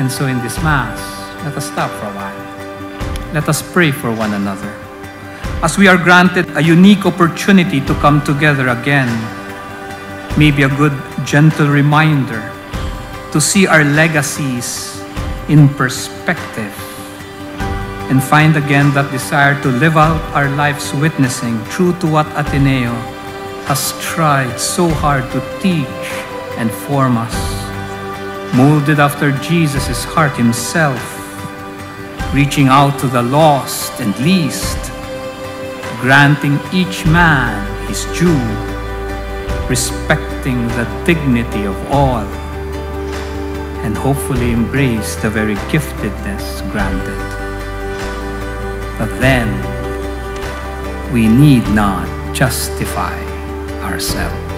And so in this Mass, let us stop for a while. Let us pray for one another. As we are granted a unique opportunity to come together again, maybe a good, gentle reminder to see our legacies in perspective and find again that desire to live out our lives witnessing true to what Ateneo has tried so hard to teach and form us, molded after Jesus' heart himself, reaching out to the lost and least, granting each man his due, respecting the dignity of all, and hopefully embrace the very giftedness granted. But then, we need not justify ourselves.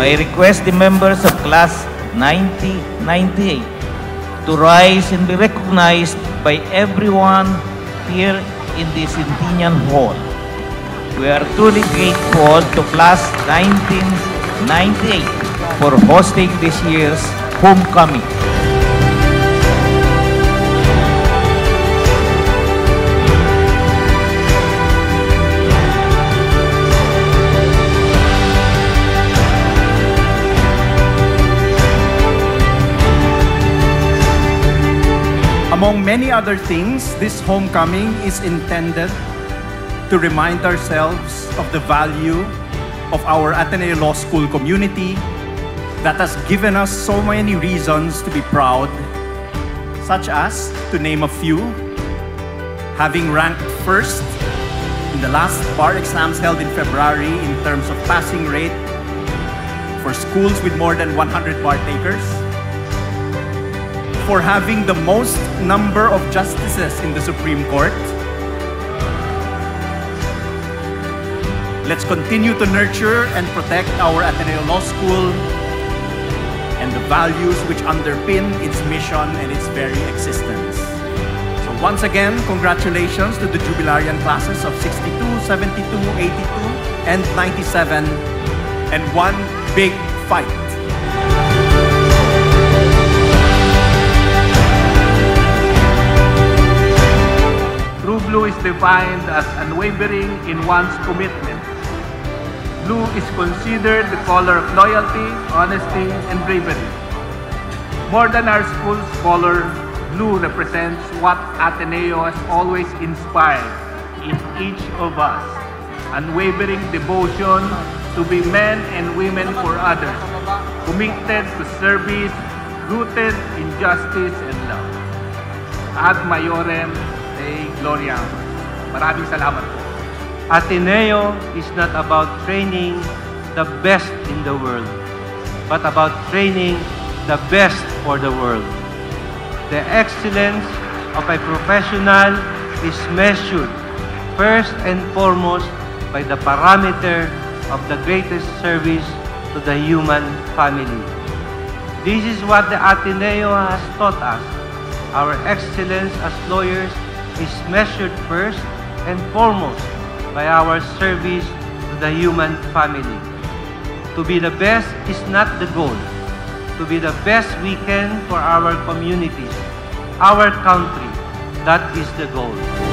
May request the members of class 9098 to rise and be recognized by everyone here in the Centennial Hall. We are truly grateful to class 1998 for hosting this year's homecoming. Among many other things, this homecoming is intended to remind ourselves of the value of our Ateneo Law School community that has given us so many reasons to be proud, such as, to name a few, having ranked first in the last bar exams held in February in terms of passing rate for schools with more than 100 bar takers, for having the most number of justices in the Supreme Court. Let's continue to nurture and protect our Ateneo Law School and the values which underpin its mission and its very existence. So once again, congratulations to the jubilarian classes of 62, 72, 82, and 97, and one big fight. Blue is defined as unwavering in one's commitment. Blue is considered the color of loyalty, honesty, and bravery. More than our school's color, blue represents what Ateneo has always inspired in each of us. Unwavering devotion to be men and women for others, committed to service, rooted in justice and love. Ad Maiorem Dei Gloria. Maraming salamat po. Ateneo is not about training the best in the world, but about training the best for the world. The excellence of a professional is measured first and foremost by the parameter of the greatest service to the human family. This is what the Ateneo has taught us. Our excellence as lawyers is measured first and foremost by our service to the human family. To be the best is not the goal. To be the best we can for our communities, our country, that is the goal.